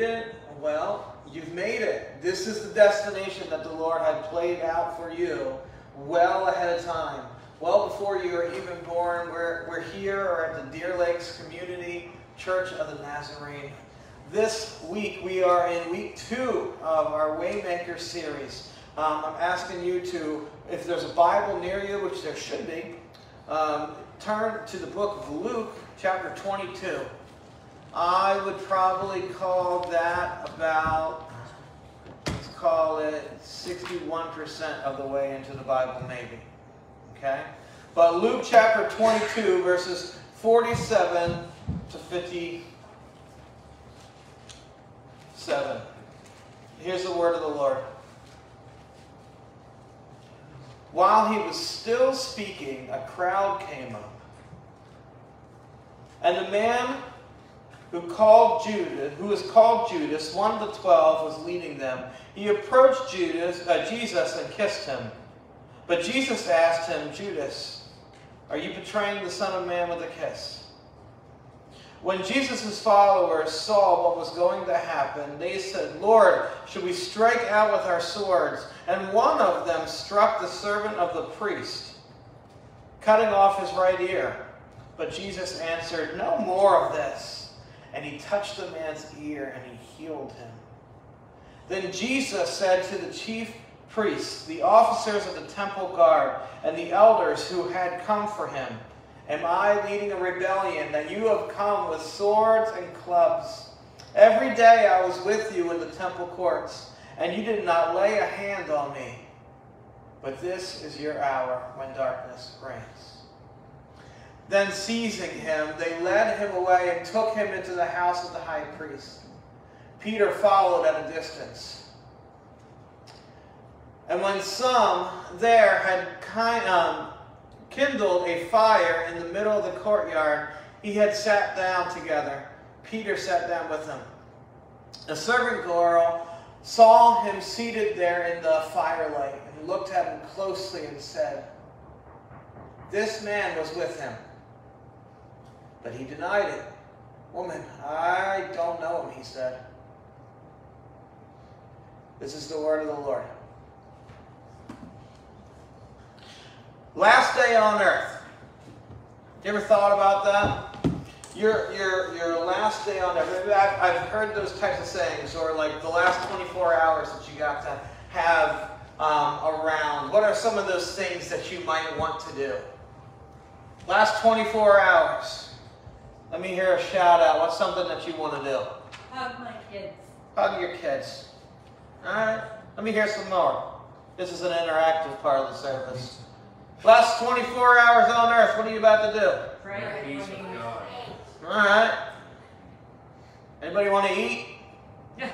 it? Well, you've made it. This is the destination that the Lord had played out for you well ahead of time. Well before you were even born, we're, we're here or at the Deer Lakes Community Church of the Nazarene. This week we are in week two of our Waymaker series. Um, I'm asking you to, if there's a Bible near you, which there should be, um, turn to the book of Luke, chapter 22. I would probably call that about, let's call it 61% of the way into the Bible, maybe. Okay? But Luke chapter 22, verses 47 to 57. Here's the word of the Lord. While he was still speaking, a crowd came up. And the man who called Judas, who was called Judas, one of the twelve, was leading them. He approached Judas, uh, Jesus and kissed him. But Jesus asked him, Judas, are you betraying the Son of Man with a kiss? When Jesus' followers saw what was going to happen, they said, Lord, should we strike out with our swords? And one of them struck the servant of the priest, cutting off his right ear. But Jesus answered, No more of this. And he touched the man's ear and he healed him. Then Jesus said to the chief priests, the officers of the temple guard, and the elders who had come for him, Am I leading a rebellion that you have come with swords and clubs? Every day I was with you in the temple courts, and you did not lay a hand on me. But this is your hour when darkness reigns. Then seizing him, they led him away and took him into the house of the high priest. Peter followed at a distance. And when some there had um, kindled a fire in the middle of the courtyard, he had sat down together. Peter sat down with him. A servant girl saw him seated there in the firelight and looked at him closely and said, This man was with him. But he denied it. Woman, I don't know him, he said. This is the word of the Lord. Last day on earth. You ever thought about that? Your, your, your last day on earth. I've, heard those types of sayings, or like the last 24 hours that you got to have um, around. What are some of those things that you might want to do? Last 24 hours. Let me hear a shout out. What's something that you want to do? Hug my kids. Hug your kids. All right. Let me hear some more. This is an interactive part of the service. Last 24 hours on earth, what are you about to do? Pray. Peace with God. All right. Anybody want to eat? Yes.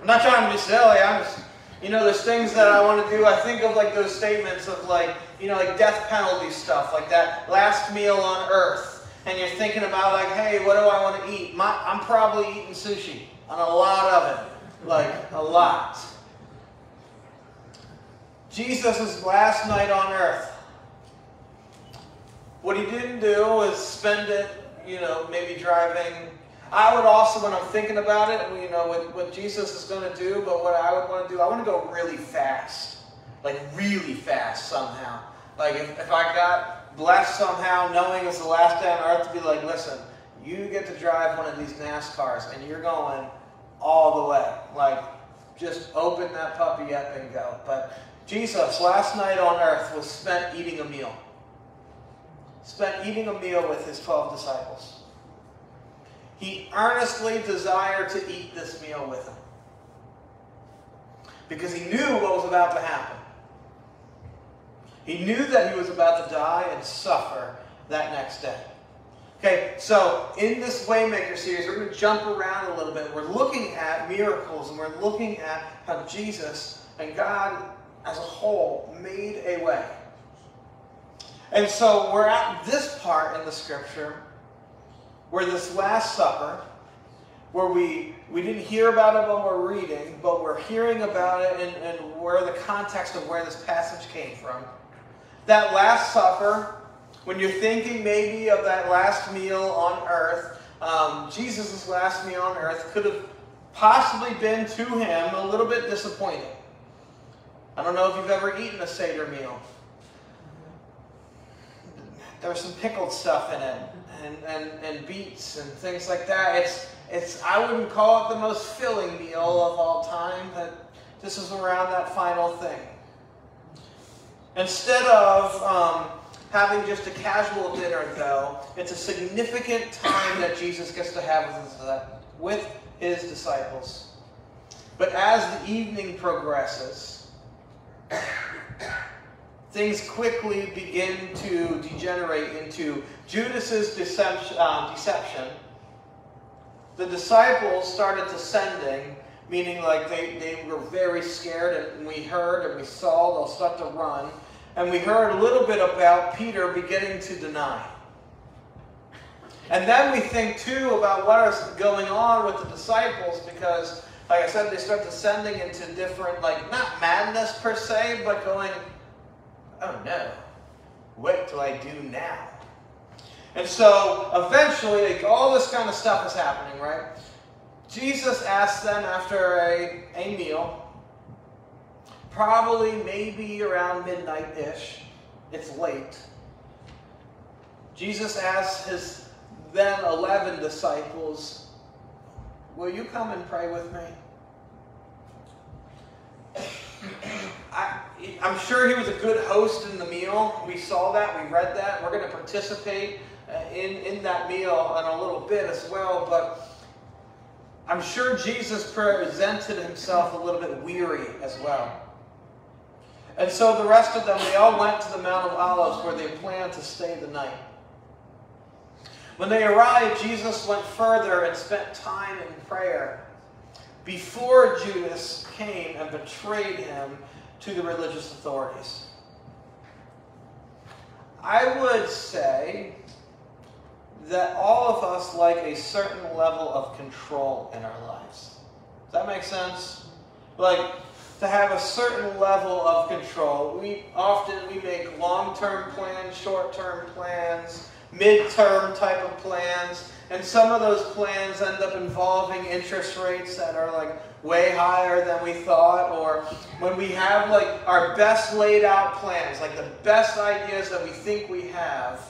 I'm not trying to be silly. I'm just, you know, there's things that I want to do. I think of like those statements of like, you know, like death penalty stuff, like that last meal on earth. And you're thinking about like, hey, what do I want to eat? My, I'm probably eating sushi on a lot of it, like a lot. Jesus' last night on earth. What he didn't do was spend it, you know, maybe driving. I would also, when I'm thinking about it, you know, what, what Jesus is going to do, but what I would want to do, I want to go really fast. Like, really fast somehow. Like, if, if I got blessed somehow, knowing it's the last day on earth, to be like, listen, you get to drive one of these NASCARs, and you're going all the way. Like, just open that puppy up and go. But Jesus, last night on earth, was spent eating a meal. Spent eating a meal with his 12 disciples. He earnestly desired to eat this meal with them. Because he knew what was about to happen. He knew that he was about to die and suffer that next day. Okay, so in this Waymaker series, we're going to jump around a little bit. We're looking at miracles and we're looking at how Jesus and God as a whole made a way. And so we're at this part in the scripture where this Last Supper, where we, we didn't hear about it when we're reading, but we're hearing about it and, and where the context of where this passage came from. That Last Supper, when you're thinking maybe of that last meal on earth, um, Jesus' last meal on earth could have possibly been to him a little bit disappointing. I don't know if you've ever eaten a Seder meal. There's some pickled stuff in it, and, and, and beets and things like that. It's, it's, I wouldn't call it the most filling meal of all time, but this is around that final thing. Instead of um, having just a casual dinner, though, it's a significant time that Jesus gets to have with his, disciples. But as the evening progresses, things quickly begin to degenerate into Judas's deception, uh, deception. The disciples started descending, meaning like they, they were very scared, and we heard and we saw they'll start to run. And we heard a little bit about Peter beginning to deny. And then we think too about what is going on with the disciples because, like I said, they start descending into different, like, not madness per se, but going, oh no, what do I do now? And so eventually, like, all this kind of stuff is happening, right? Jesus asks them after a, a meal, probably maybe around midnight ish, it's late. Jesus asks his then 11 disciples, Will you come and pray with me? I, am sure he was a good host in the meal. We saw that, we read that. We're going to participate uh, in, in that meal in a little bit as well. But I'm sure Jesus presented himself a little bit weary as well. And so the rest of them, they all went to the Mount of Olives where they planned to stay the night. When they arrived, Jesus went further and spent time in prayer before Judas came and betrayed him to the religious authorities. I would say that all of us like a certain level of control in our lives. Does that make sense? Like to have a certain level of control. We often we make long-term plans, short-term plans, mid-term type of plans, and some of those plans end up involving interest rates that are like way higher than we thought, or when we have like our best laid out plans, like the best ideas that we think we have,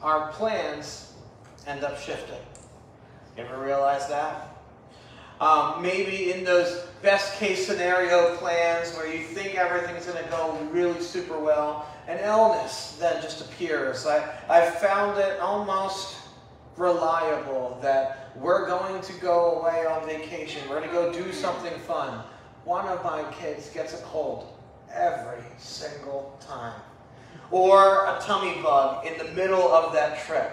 our plans end up shifting. You ever realize that? Um, maybe in those best case scenario plans where you think everything's going to go really super well, an illness then just appears. I, I've found it almost reliable that we're going to go away on vacation. We're going to go do something fun. One of my kids gets a cold every single time. Or a tummy bug in the middle of that trip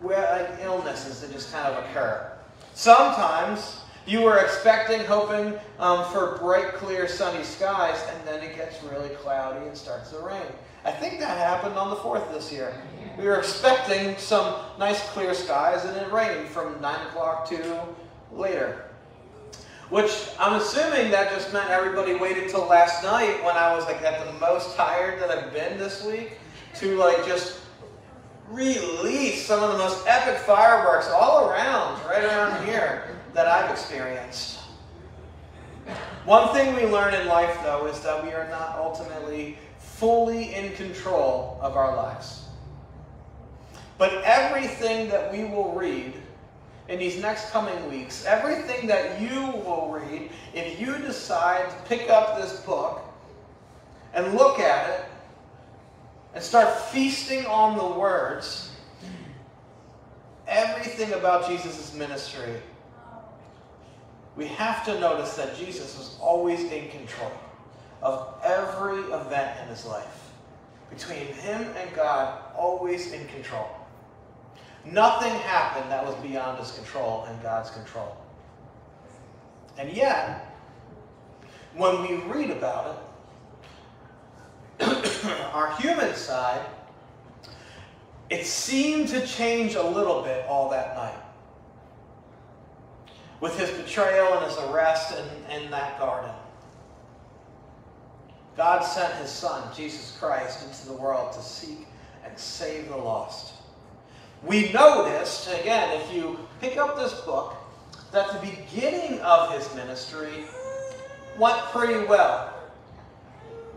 where like, illnesses that just kind of occur. Sometimes you were expecting, hoping um, for bright, clear, sunny skies, and then it gets really cloudy and starts to rain. I think that happened on the 4th this year. We were expecting some nice, clear skies, and it rained from 9 o'clock to later. Which I'm assuming that just meant everybody waited till last night when I was like at the most tired that I've been this week to like just release some of the most epic fireworks all around, right around here, that I've experienced. One thing we learn in life, though, is that we are not ultimately fully in control of our lives. But everything that we will read in these next coming weeks, everything that you will read, if you decide to pick up this book and look at it and start feasting on the words, everything about Jesus' ministry, we have to notice that Jesus was always in control of every event in his life. Between him and God, always in control. Nothing happened that was beyond his control and God's control. And yet, when we read about it, our human side, it seemed to change a little bit all that night. With his betrayal and his arrest in, in that garden. God sent his son, Jesus Christ, into the world to seek and save the lost. We noticed, again, if you pick up this book, that the beginning of his ministry went pretty well.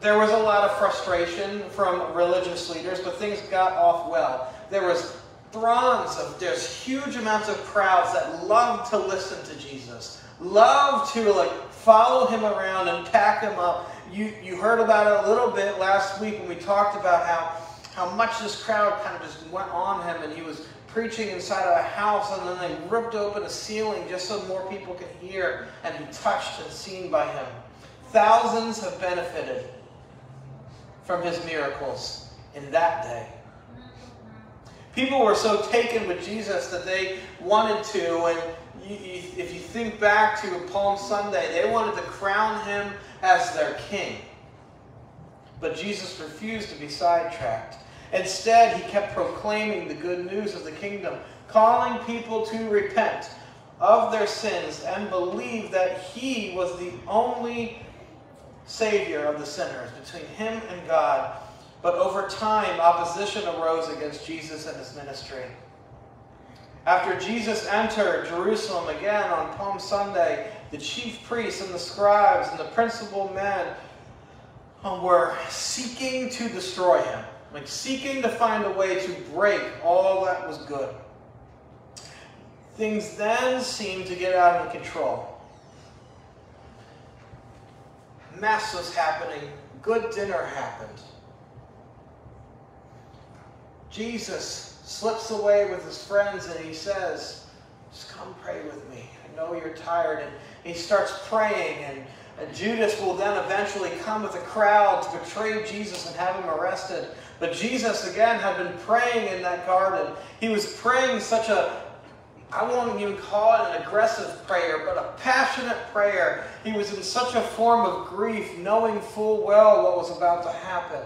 There was a lot of frustration from religious leaders, but things got off well. There was throngs of, there's huge amounts of crowds that loved to listen to Jesus, loved to like follow him around and pack him up. You, you heard about it a little bit last week when we talked about how, how much this crowd kind of just went on him and he was preaching inside of a house and then they ripped open a ceiling just so more people could hear and be touched and seen by him. Thousands have benefited from his miracles in that day. People were so taken with Jesus that they wanted to, and you, you, if you think back to Palm Sunday, they wanted to crown him as their king. But Jesus refused to be sidetracked. Instead, he kept proclaiming the good news of the kingdom, calling people to repent of their sins and believe that he was the only Savior of the sinners, between him and God. But over time, opposition arose against Jesus and his ministry. After Jesus entered Jerusalem again on Palm Sunday, the chief priests and the scribes and the principal men uh, were seeking to destroy him, like seeking to find a way to break all that was good. Things then seemed to get out of control mess was happening. Good dinner happened. Jesus slips away with his friends and he says, Just come pray with me. I know you're tired. And he starts praying, and, and Judas will then eventually come with a crowd to betray Jesus and have him arrested. But Jesus, again, had been praying in that garden. He was praying such a I won't even call it an aggressive prayer, but a passionate prayer. He was in such a form of grief, knowing full well what was about to happen.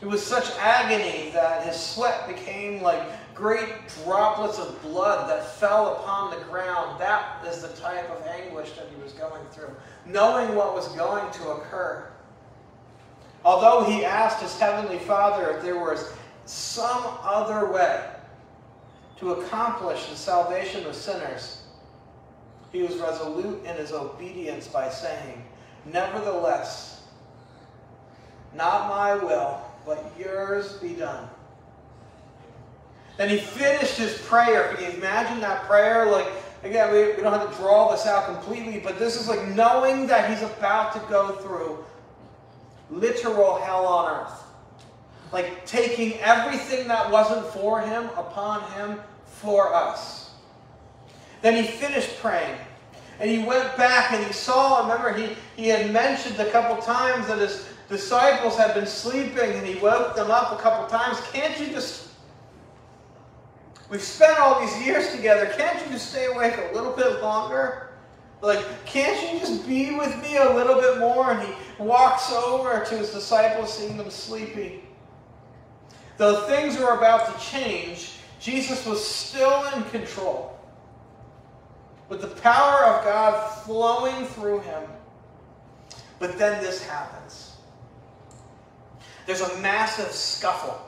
It was such agony that his sweat became like great droplets of blood that fell upon the ground. That is the type of anguish that he was going through, knowing what was going to occur. Although he asked his heavenly Father if there was some other way to accomplish the salvation of sinners, he was resolute in his obedience by saying, Nevertheless, not my will, but yours be done. Then he finished his prayer. Can you imagine that prayer? Like, again, we, we don't have to draw this out completely, but this is like knowing that he's about to go through literal hell on earth. Like taking everything that wasn't for him upon him for us. Then he finished praying. And he went back and he saw, remember, he, he had mentioned a couple times that his disciples had been sleeping and he woke them up a couple times. Can't you just. We've spent all these years together. Can't you just stay awake a little bit longer? Like, can't you just be with me a little bit more? And he walks over to his disciples, seeing them sleepy. Though things were about to change, Jesus was still in control. With the power of God flowing through him. But then this happens. There's a massive scuffle.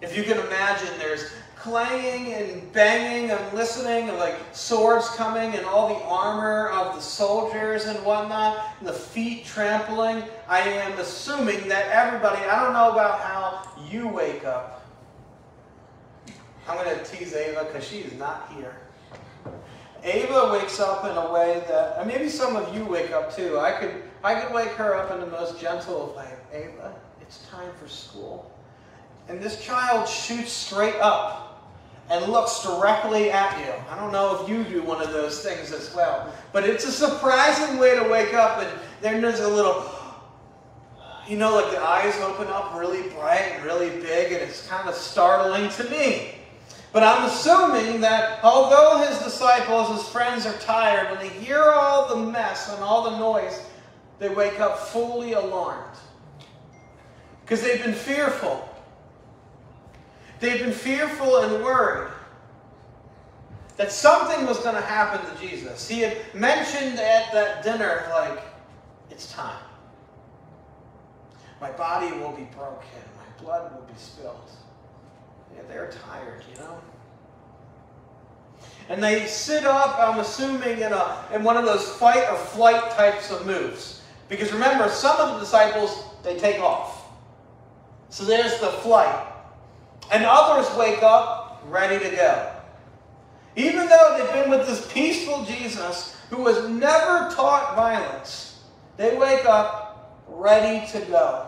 If you can imagine, there's clanging and banging and listening and like swords coming and all the armor of the soldiers and whatnot, and the feet trampling. I am assuming that everybody, I don't know about how you wake up. I'm going to tease Ava because she is not here. Ava wakes up in a way that, maybe some of you wake up too. I could, I could wake her up in the most gentle way. Ava, it's time for school. And this child shoots straight up and looks directly at you. I don't know if you do one of those things as well, but it's a surprising way to wake up, and then there's a little, you know, like the eyes open up really bright and really big, and it's kind of startling to me. But I'm assuming that although his disciples, his friends, are tired, when they hear all the mess and all the noise, they wake up fully alarmed. Because they've been fearful. They've been fearful and worried that something was going to happen to Jesus. He had mentioned at that dinner, like, it's time. My body will be broken, my blood will be spilled. yeah, they're tired, you know. And they sit up, I'm assuming, in, a, in one of those fight or flight types of moves. Because remember, some of the disciples, they take off. So there's the flight. And others wake up ready to go. Even though they've been with this peaceful Jesus who was never taught violence, they wake up ready to go.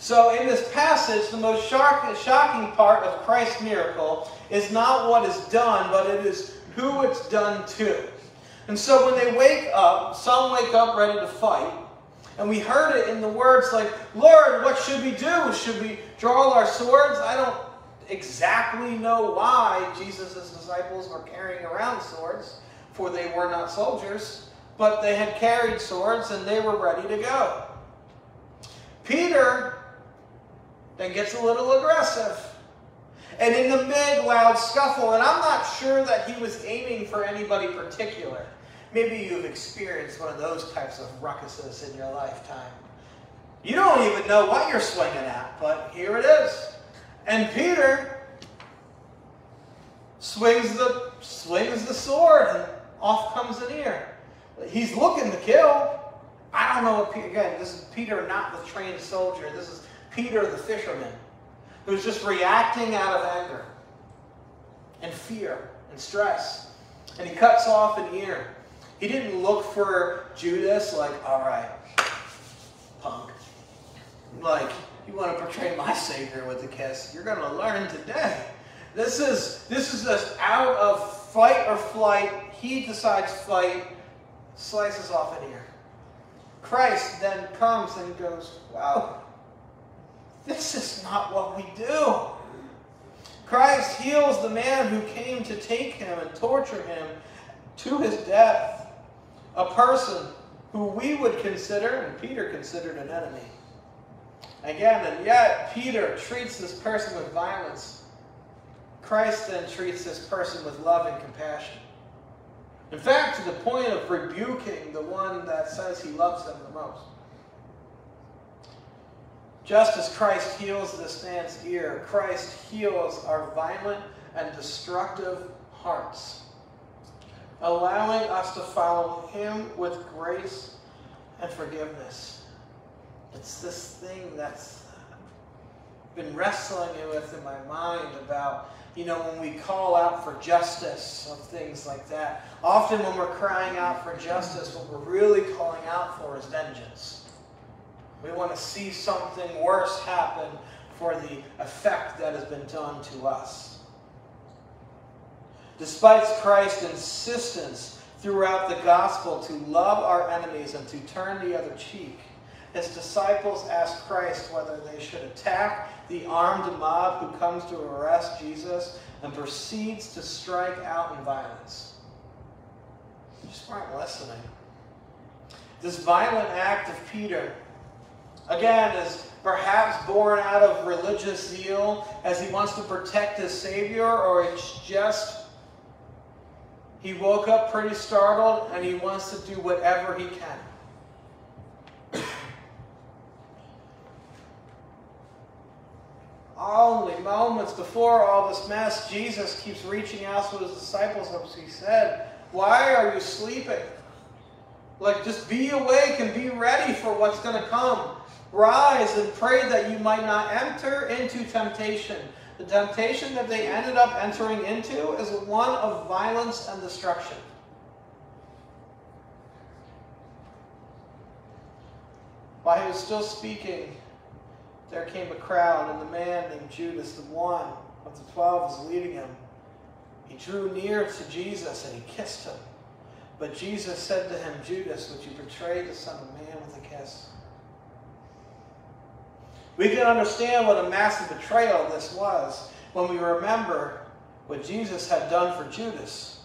So in this passage, the most shocking part of Christ's miracle is not what is done, but it is who it's done to. And so when they wake up, some wake up ready to fight. And we heard it in the words like, Lord, what should we do? Should we draw our swords? I don't exactly know why Jesus' disciples were carrying around swords, for they were not soldiers, but they had carried swords and they were ready to go. Peter then gets a little aggressive. And in the mid, loud scuffle, and I'm not sure that he was aiming for anybody particular. Maybe you've experienced one of those types of ruckuses in your lifetime. You don't even know what you're swinging at, but here it is. And Peter swings the, swings the sword, and off comes an ear. He's looking to kill. I don't know again, this is Peter, not the trained soldier. This is Peter the fisherman, who's just reacting out of anger and fear and stress. And he cuts off an ear. He didn't look for Judas like, all right, punk. Like, you want to portray my Savior with a kiss? You're going to learn today. This is this is just out of fight or flight. He decides fight, slices off an ear. Christ then comes and goes, wow, this is not what we do. Christ heals the man who came to take him and torture him to his death. A person who we would consider, and Peter considered an enemy. Again, and yet Peter treats this person with violence. Christ then treats this person with love and compassion. In fact, to the point of rebuking the one that says he loves them the most. Just as Christ heals this man's ear, Christ heals our violent and destructive hearts, allowing us to follow him with grace and forgiveness. It's this thing that's been wrestling with in my mind about, you know, when we call out for justice of things like that. Often when we're crying out for justice, what we're really calling out for is vengeance. We want to see something worse happen for the effect that has been done to us. Despite Christ's insistence throughout the gospel to love our enemies and to turn the other cheek, his disciples asked Christ whether they should attack the armed mob who comes to arrest Jesus and proceeds to strike out in violence. They just weren't listening. This violent act of Peter Again, is perhaps born out of religious zeal as he wants to protect his Savior, or it's just he woke up pretty startled and he wants to do whatever he can. Only moments before all this mess, Jesus keeps reaching out to his disciples as he said, Why are you sleeping? Like, just be awake and be ready for what's going to come. Rise and pray that you might not enter into temptation. The temptation that they ended up entering into is one of violence and destruction. While he was still speaking, there came a crowd, and the man named Judas, the one of the twelve, was leading him. He drew near to Jesus and he kissed him. But Jesus said to him, Judas, would you betray the Son of Man with a kiss? We can understand what a massive betrayal this was when we remember what Jesus had done for Judas.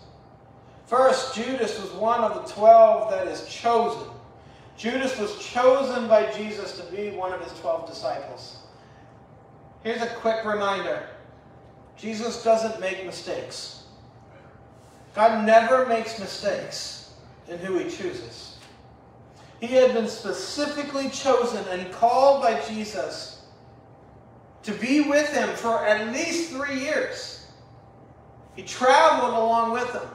First, Judas was one of the twelve that is chosen. Judas was chosen by Jesus to be one of his twelve disciples. Here's a quick reminder Jesus doesn't make mistakes. God never makes mistakes in who he chooses. He had been specifically chosen and called by Jesus to be with him for at least three years. He traveled along with him.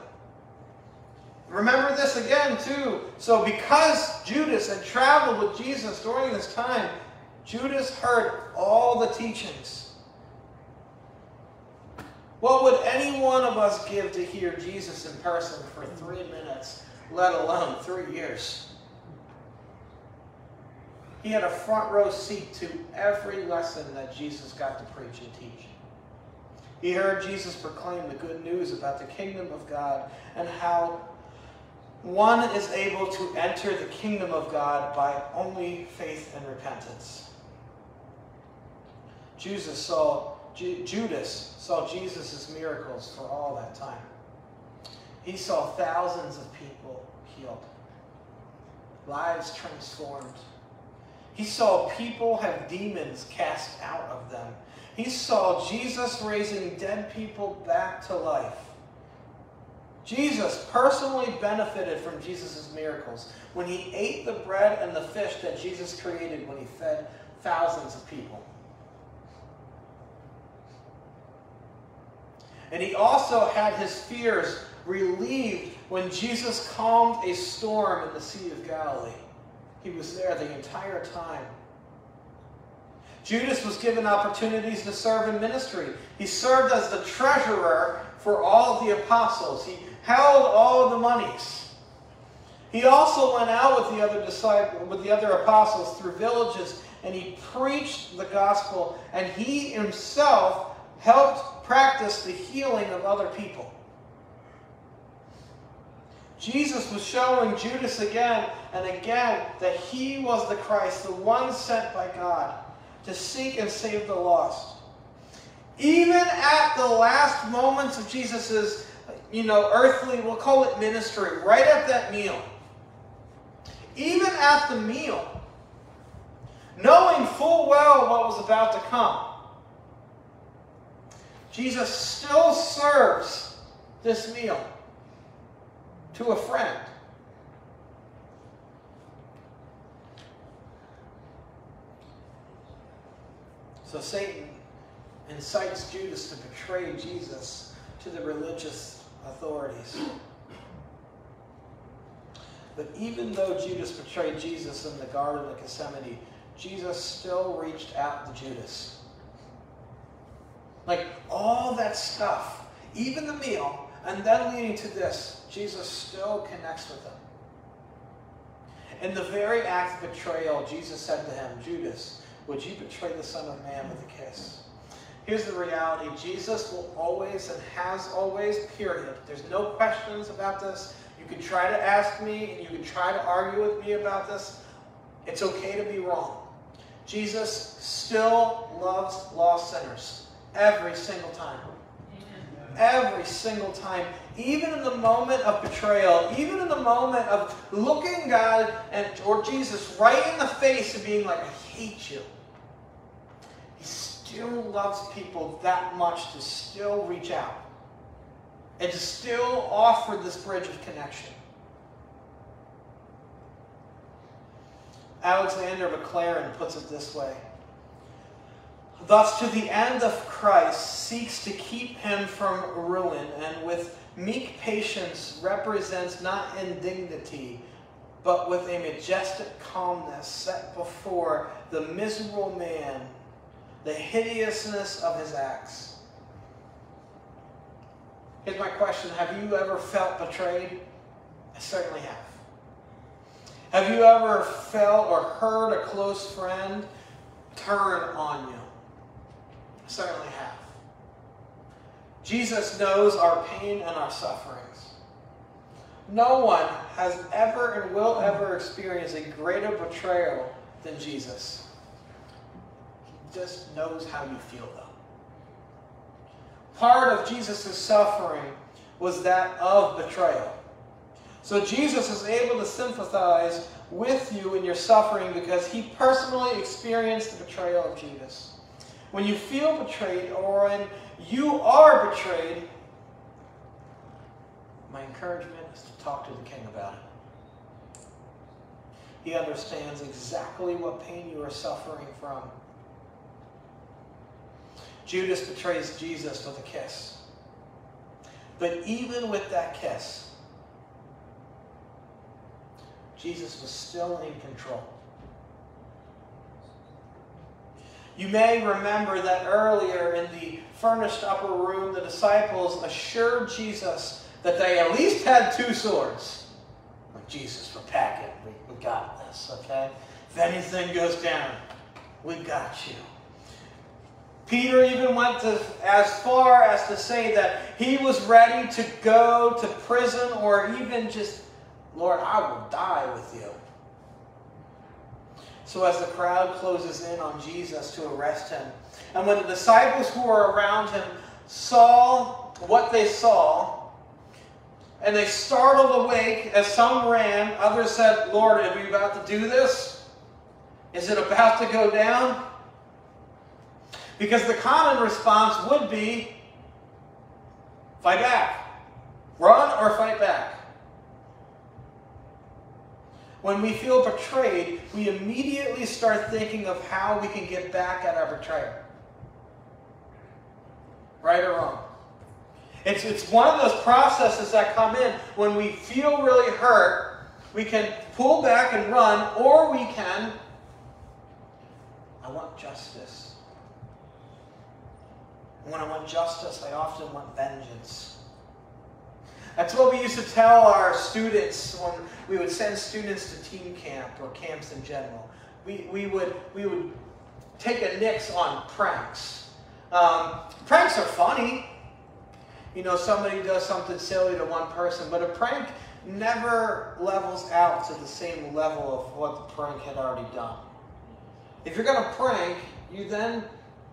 Remember this again, too. So, because Judas had traveled with Jesus during this time, Judas heard all the teachings. What would any one of us give to hear Jesus in person for three minutes, let alone three years? He had a front row seat to every lesson that Jesus got to preach and teach. He heard Jesus proclaim the good news about the kingdom of God and how one is able to enter the kingdom of God by only faith and repentance. Jesus saw, Judas saw Jesus' miracles for all that time. He saw thousands of people healed, lives transformed. He saw people have demons cast out of them. He saw Jesus raising dead people back to life. Jesus personally benefited from Jesus' miracles when he ate the bread and the fish that Jesus created when he fed thousands of people. And he also had his fears relieved when Jesus calmed a storm in the Sea of Galilee. He was there the entire time. Judas was given opportunities to serve in ministry. He served as the treasurer for all of the apostles. He held all the monies. He also went out with the other disciples, with the other apostles through villages, and he preached the gospel, and he himself helped practice the healing of other people. Jesus was showing Judas again and again that he was the Christ, the one sent by God to seek and save the lost. Even at the last moments of Jesus' you know, earthly, we'll call it ministry, right at that meal. Even at the meal, knowing full well what was about to come, Jesus still serves this meal to a friend. So Satan incites Judas to betray Jesus to the religious authorities. But even though Judas betrayed Jesus in the Garden of Gethsemane, Jesus still reached out to Judas. Like all that stuff, even the meal, and then leading to this, Jesus still connects with them. In the very act of betrayal, Jesus said to him, Judas, would you betray the Son of Man with a kiss? Here's the reality Jesus will always and has always, period. There's no questions about this. You can try to ask me and you can try to argue with me about this. It's okay to be wrong. Jesus still loves lost sinners every single time. Every single time. Even in the moment of betrayal, even in the moment of looking God and or Jesus right in the face and being like, I hate you He still loves people that much to still reach out and to still offer this bridge of connection. Alexander Maclaren puts it this way Thus, to the end of Christ seeks to keep him from ruin, and with meek patience represents not indignity, but with a majestic calmness set before the miserable man the hideousness of his acts. Here's my question Have you ever felt betrayed? I certainly have. Have you ever felt or heard a close friend turn on you? Certainly have. Jesus knows our pain and our sufferings. No one has ever and will ever experience a greater betrayal than Jesus He just knows how you feel, though. Part of Jesus' suffering was that of betrayal. So Jesus is able to sympathize with you in your suffering because he personally experienced the betrayal of Judas. When you feel betrayed or when you are betrayed, my encouragement is to talk to the king about it. He understands exactly what pain you are suffering from. Judas betrays Jesus with a kiss. But even with that kiss, Jesus was still in control. You may remember that earlier in the furnished upper room, the disciples assured Jesus that they at least had two swords. Like, Jesus, we're packing. We, we got this, okay? If anything goes down, we got you. Peter even went to, as far as to say that he was ready to go to prison or even just, Lord, I will die with you. So as the crowd closes in on Jesus to arrest him, and when the disciples who were around him saw what they saw, and they startled awake as some ran, others said, Lord, are we about to do this? Is it about to go down? Because the common response would be fight back. Run or fight back. When we feel betrayed, we immediately start thinking of how we can get back at our betrayer. Right or wrong? It's, it's one of those processes that come in when we feel really hurt. We can pull back and run, or we can, I want justice. When I want justice, I often want vengeance. That's what we used to tell our students when we would send students to team camp or camps in general. We, we, would, we would take a nix on pranks. Um, pranks are funny. You know, somebody does something silly to one person, but a prank never levels out to the same level of what the prank had already done. If you're going to prank, you then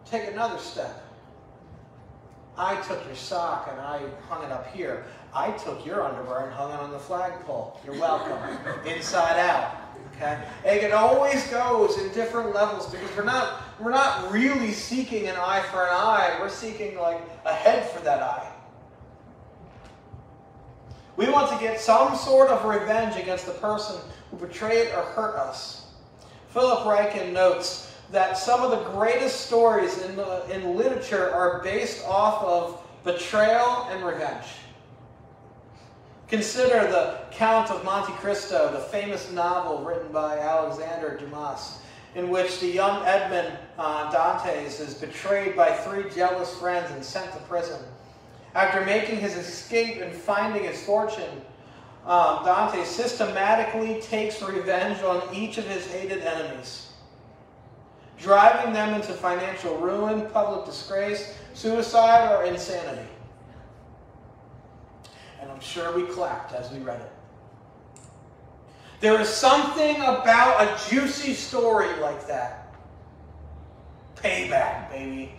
take another step. I took your sock and I hung it up here. I took your underwear and hung it on the flagpole. You're welcome. Inside out. Okay? And it always goes in different levels because we're not we're not really seeking an eye for an eye. We're seeking like a head for that eye. We want to get some sort of revenge against the person who betrayed or hurt us. Philip Ryken notes that some of the greatest stories in, the, in literature are based off of betrayal and revenge. Consider the Count of Monte Cristo, the famous novel written by Alexander Dumas, in which the young Edmond uh, Dantes is betrayed by three jealous friends and sent to prison. After making his escape and finding his fortune, um, Dante systematically takes revenge on each of his hated enemies driving them into financial ruin, public disgrace, suicide, or insanity. And I'm sure we clapped as we read it. There is something about a juicy story like that. Payback, baby.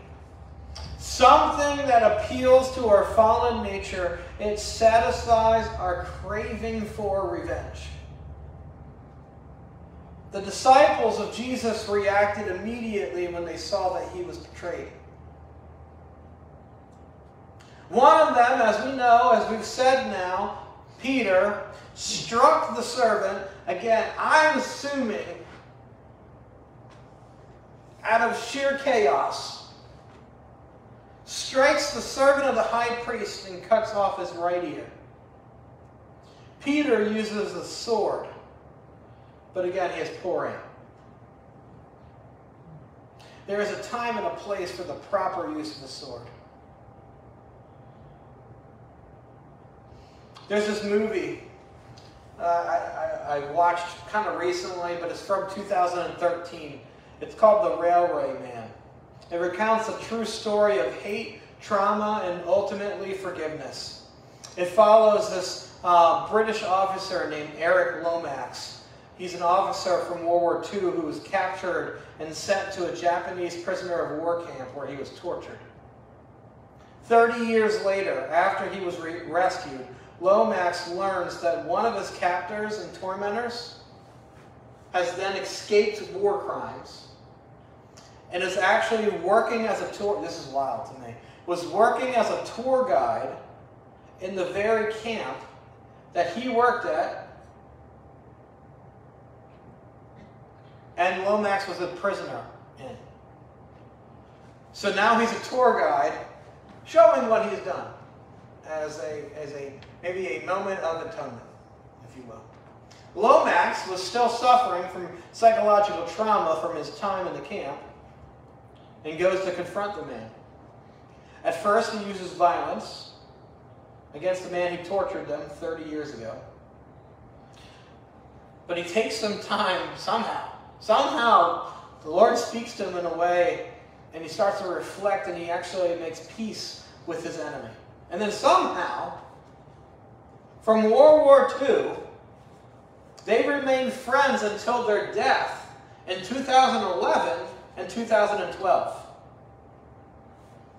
Something that appeals to our fallen nature. It satisfies our craving for revenge. The disciples of Jesus reacted immediately when they saw that he was betrayed. One of them, as we know, as we've said now, Peter, struck the servant. Again, I'm assuming out of sheer chaos, strikes the servant of the high priest and cuts off his right ear. Peter uses a sword but again, he has pouring. There is a time and a place for the proper use of the sword. There's this movie uh, I, I, I, watched kind of recently, but it's from 2013. It's called The Railway Man. It recounts a true story of hate, trauma, and ultimately forgiveness. It follows this uh, British officer named Eric Lomax He's an officer from World War II who was captured and sent to a Japanese prisoner of war camp where he was tortured. Thirty years later, after he was re rescued, Lomax learns that one of his captors and tormentors has then escaped war crimes and is actually working as a tour this is wild to me was working as a tour guide in the very camp that he worked at and Lomax was a prisoner in. So now he's a tour guide showing what he's done as a, as a maybe a moment of atonement, if you will. Lomax was still suffering from psychological trauma from his time in the camp and goes to confront the man. At first, he uses violence against the man who tortured them 30 years ago. But he takes some time somehow. Somehow, the Lord speaks to him in a way, and he starts to reflect, and he actually makes peace with his enemy. And then somehow, from World War II, they remained friends until their death in 2011 and 2012.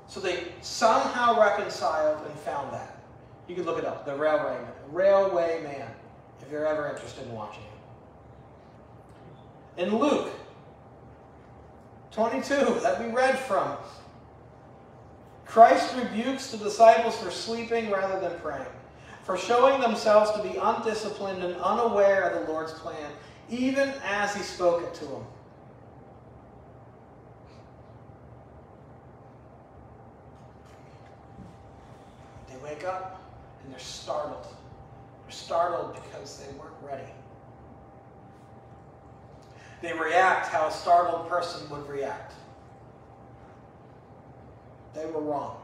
So they somehow reconciled and found that. You can look it up, the Railway Man, Railway Man, if you're ever interested in watching it. In Luke 22, that we read from, Christ rebukes the disciples for sleeping rather than praying, for showing themselves to be undisciplined and unaware of the Lord's plan, even as he spoke it to them. They wake up and they're startled. They're startled because they weren't ready. They react how a startled person would react. They were wrong.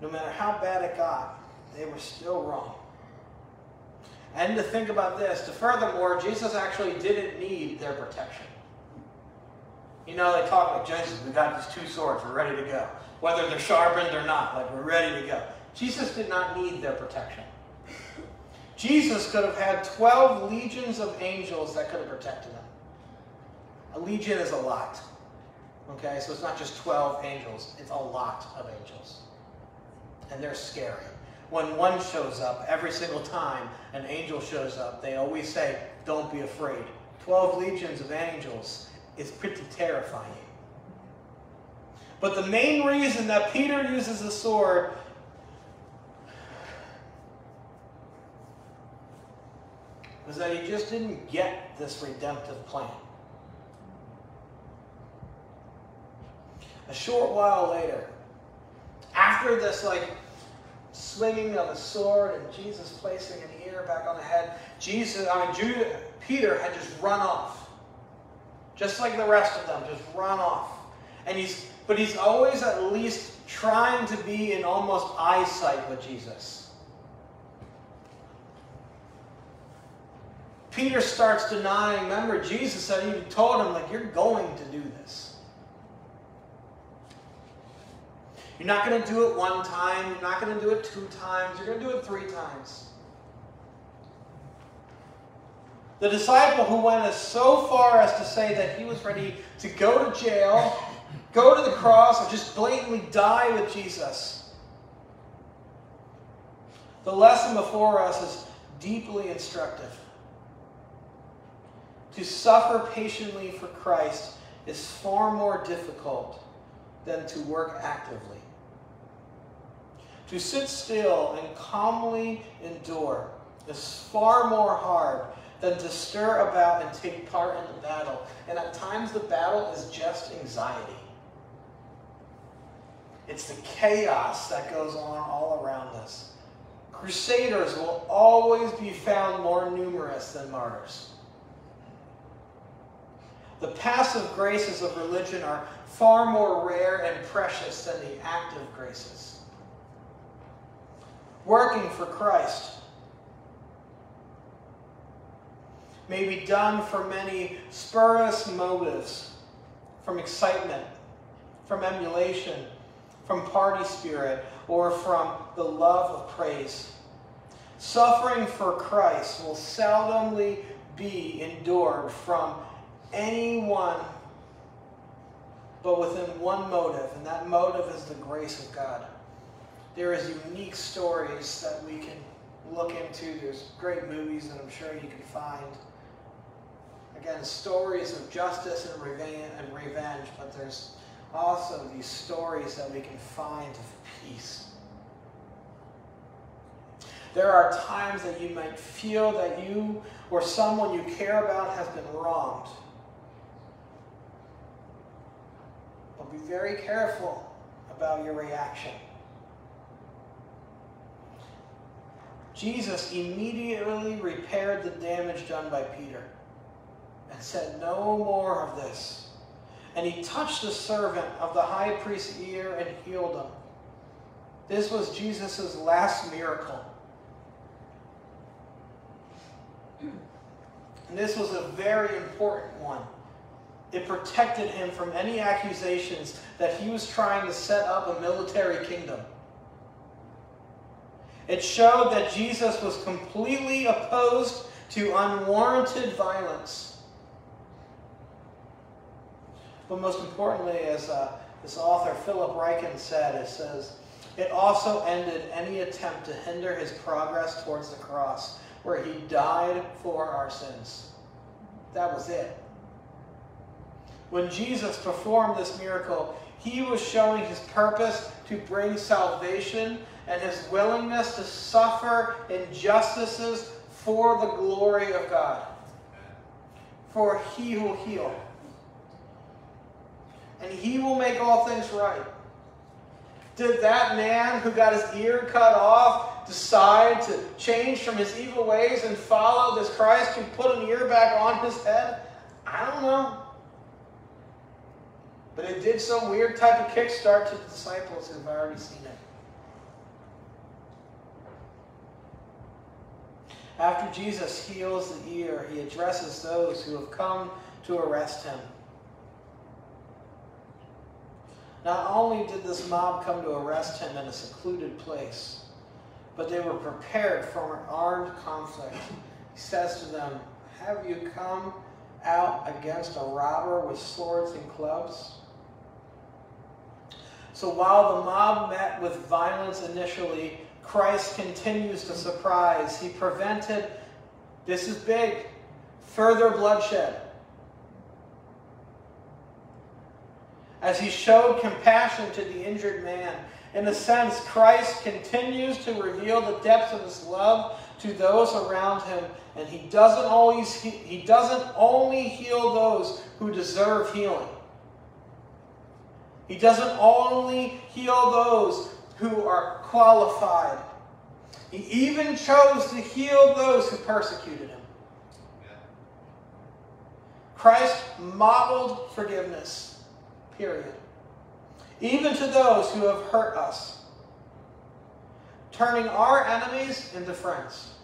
No matter how bad it got, they were still wrong. And to think about this, to furthermore, Jesus actually didn't need their protection. You know, they talk like, Jesus, we got these two swords, we're ready to go. Whether they're sharpened or not, like we're ready to go. Jesus did not need their protection. Jesus could have had 12 legions of angels that could have protected him. A legion is a lot. Okay, so it's not just 12 angels, it's a lot of angels. And they're scary. When one shows up, every single time an angel shows up, they always say, Don't be afraid. 12 legions of angels is pretty terrifying. But the main reason that Peter uses the sword was that he just didn't get this redemptive plan. A short while later, after this like swinging of a sword and Jesus placing an ear back on the head, Jesus, I mean, Judah, Peter had just run off just like the rest of them, just run off. And he's, but he's always at least trying to be in almost eyesight with Jesus. Peter starts denying. Remember, Jesus had even told him, like, you're going to do this. You're not going to do it one time. You're not going to do it two times. You're going to do it three times. The disciple who went as so far as to say that he was ready to go to jail, go to the cross, and just blatantly die with Jesus. The lesson before us is deeply instructive. To suffer patiently for Christ is far more difficult than to work actively. To sit still and calmly endure is far more hard than to stir about and take part in the battle. And at times the battle is just anxiety. It's the chaos that goes on all around us. Crusaders will always be found more numerous than martyrs. The passive graces of religion are far more rare and precious than the active graces. Working for Christ may be done for many spurious motives, from excitement, from emulation, from party spirit, or from the love of praise. Suffering for Christ will seldomly be endured from anyone but within one motive, and that motive is the grace of God. There is unique stories that we can look into. There's great movies that I'm sure you can find again, stories of justice and revenge, but there's also these stories that we can find of peace. There are times that you might feel that you or someone you care about has been wronged. Be very careful about your reaction. Jesus immediately repaired the damage done by Peter and said, No more of this. And he touched the servant of the high priest's ear and healed him. This was Jesus' last miracle. And this was a very important one. It protected him from any accusations that he was trying to set up a military kingdom. It showed that Jesus was completely opposed to unwarranted violence. But most importantly, as uh, this author Philip Ryken said, it says, it also ended any attempt to hinder his progress towards the cross, where he died for our sins. That was it. When Jesus performed this miracle, he was showing his purpose to bring salvation and his willingness to suffer injustices for the glory of God. For he will heal. And he will make all things right. Did that man who got his ear cut off decide to change from his evil ways and follow this Christ who put an ear back on his head? I don't know. But it did some weird type of kickstart to the disciples who've already seen it. After Jesus heals the ear, he addresses those who have come to arrest him. Not only did this mob come to arrest him in a secluded place, but they were prepared for an armed conflict. He says to them, Have you come out against a robber with swords and clubs? So while the mob met with violence initially, Christ continues to surprise. He prevented, this is big, further bloodshed. As he showed compassion to the injured man, in a sense, Christ continues to reveal the depths of his love to those around him, and he doesn't always he doesn't only heal those who deserve healing. He doesn't only heal those who are qualified. He even chose to heal those who persecuted him. Christ modeled forgiveness, period. Even to those who have hurt us, turning our enemies into friends.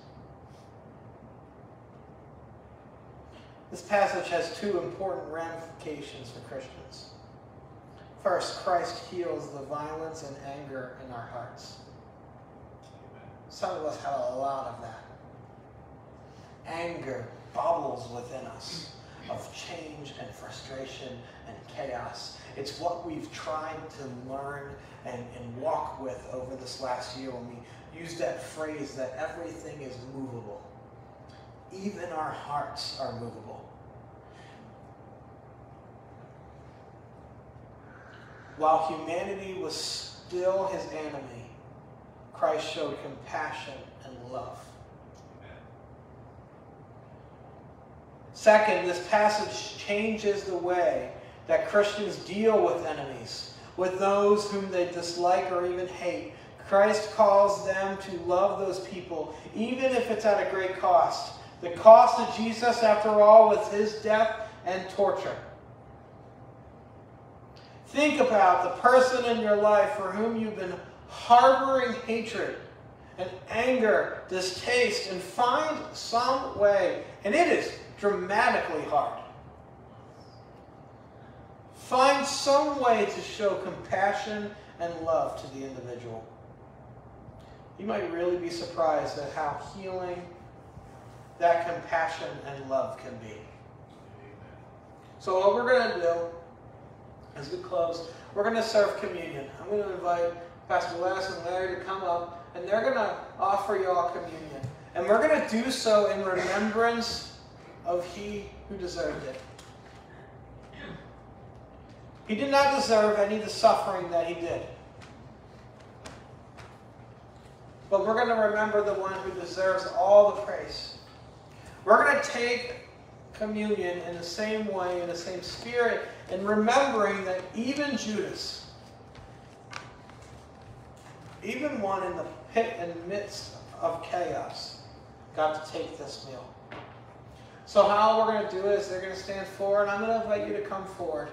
This passage has two important ramifications for Christians. First, Christ heals the violence and anger in our hearts. Some of us have a lot of that. Anger bubbles within us of change and frustration and chaos. It's what we've tried to learn and, and walk with over this last year when we use that phrase that everything is movable. Even our hearts are movable. While humanity was still his enemy, Christ showed compassion and love. Second, this passage changes the way that Christians deal with enemies, with those whom they dislike or even hate. Christ calls them to love those people, even if it's at a great cost. The cost of Jesus, after all, was his death and torture. Think about the person in your life for whom you've been harboring hatred and anger, distaste, and find some way, and it is dramatically hard. Find some way to show compassion and love to the individual. You might really be surprised at how healing that compassion and love can be. So, what we're going to do as we close, we're going to serve communion. I'm going to invite Pastor Les and Larry to come up, and they're going to offer you all communion. And we're going to do so in remembrance of He who deserved it. He did not deserve any of the suffering that He did. But we're going to remember the one who deserves all the praise. We're going to take communion in the same way, in the same spirit and remembering that even Judas, even one in the pit and midst of chaos, got to take this meal. So how we're going to do is they're going to stand forward. And I'm going to invite you to come forward.